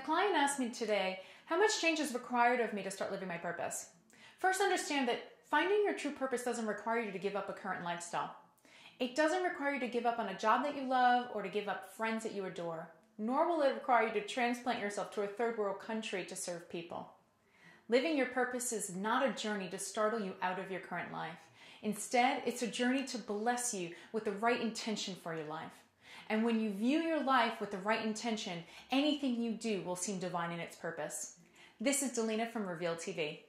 A client asked me today, how much change is required of me to start living my purpose? First, understand that finding your true purpose doesn't require you to give up a current lifestyle. It doesn't require you to give up on a job that you love or to give up friends that you adore, nor will it require you to transplant yourself to a third world country to serve people. Living your purpose is not a journey to startle you out of your current life. Instead, it's a journey to bless you with the right intention for your life. And when you view your life with the right intention, anything you do will seem divine in its purpose. This is Delina from Reveal TV.